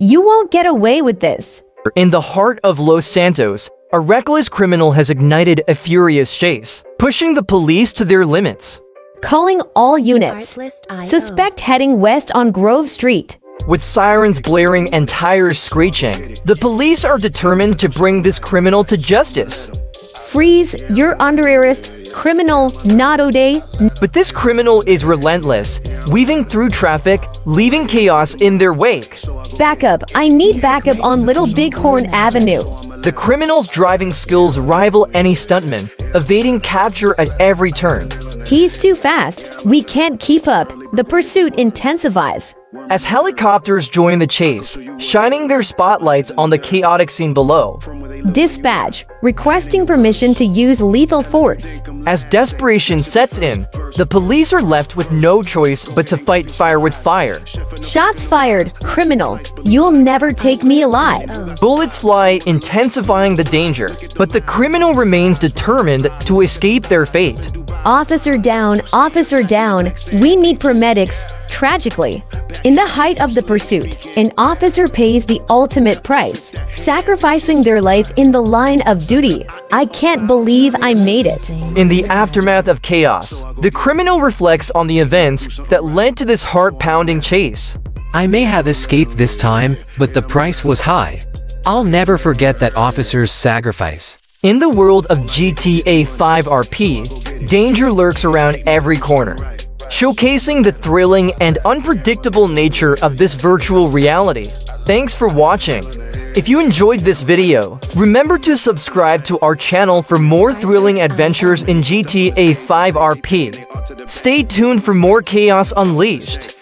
You won't get away with this. In the heart of Los Santos, a reckless criminal has ignited a furious chase, pushing the police to their limits. Calling all units. Suspect heading west on Grove Street. With sirens blaring and tires screeching, the police are determined to bring this criminal to justice. Freeze, you're under arrest. Criminal, not O'Day. But this criminal is relentless, weaving through traffic, leaving chaos in their wake. Backup, I need backup on Little Bighorn Avenue. The criminal's driving skills rival any stuntman, evading capture at every turn. He's too fast. We can't keep up. The pursuit intensifies. As helicopters join the chase, shining their spotlights on the chaotic scene below. Dispatch, requesting permission to use lethal force. As desperation sets in, the police are left with no choice but to fight fire with fire. Shots fired, criminal. You'll never take me alive. Bullets fly, intensifying the danger, but the criminal remains determined to escape their fate. Officer down, officer down. We need paramedics. Tragically, in the height of the pursuit, an officer pays the ultimate price, sacrificing their life in the line of duty. I can't believe I made it. In the aftermath of chaos, the criminal reflects on the events that led to this heart-pounding chase. I may have escaped this time, but the price was high. I'll never forget that officer's sacrifice. In the world of GTA 5 RP, danger lurks around every corner, showcasing the thrilling and unpredictable nature of this virtual reality. Thanks for watching. If you enjoyed this video, remember to subscribe to our channel for more thrilling adventures in GTA 5 RP. Stay tuned for more Chaos Unleashed.